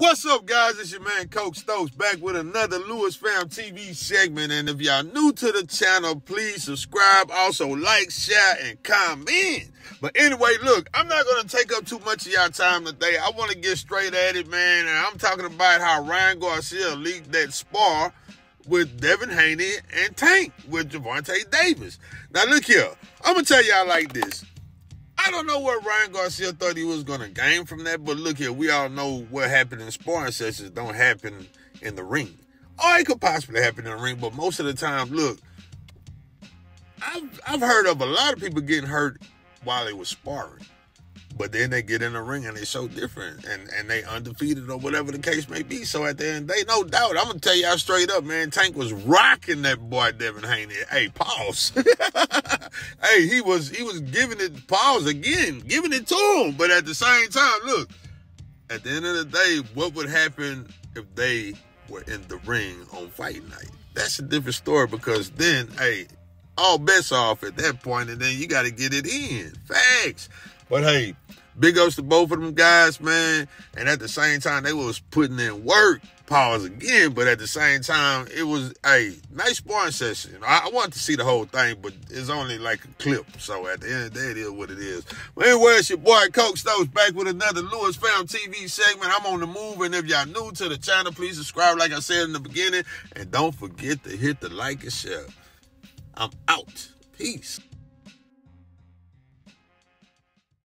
What's up, guys? It's your man Coach Stokes back with another Lewis Fam TV segment. And if y'all new to the channel, please subscribe. Also, like, share, and comment. But anyway, look, I'm not going to take up too much of y'all time today. I want to get straight at it, man. And I'm talking about how Ryan Garcia leaked that spar with Devin Haney and Tank with Gervonta Davis. Now, look here. I'm going to tell y'all like this. I don't know what Ryan Garcia thought he was going to gain from that, but look here, we all know what happened in sparring sessions don't happen in the ring. Or it could possibly happen in the ring, but most of the time, look, I've, I've heard of a lot of people getting hurt while they were sparring. But then they get in the ring and they show different and, and they undefeated or whatever the case may be. So at the end, they no doubt. I'm gonna tell y'all straight up, man. Tank was rocking that boy Devin Haney. Hey, pause. hey, he was he was giving it pause again, giving it to him. But at the same time, look, at the end of the day, what would happen if they were in the ring on fight night? That's a different story because then, hey, all bets off at that point, and then you got to get it in. Facts. But hey, big ups to both of them guys, man. And at the same time, they was putting in work. Pause again, but at the same time, it was a nice sparring session. I, I wanted to see the whole thing, but it's only like a clip. So at the end of the day, it is what it is. But anyway, it's your boy Coach Stokes back with another Lewis Fam TV segment. I'm on the move, and if y'all new to the channel, please subscribe, like I said in the beginning, and don't forget to hit the like and share. I'm out. Peace.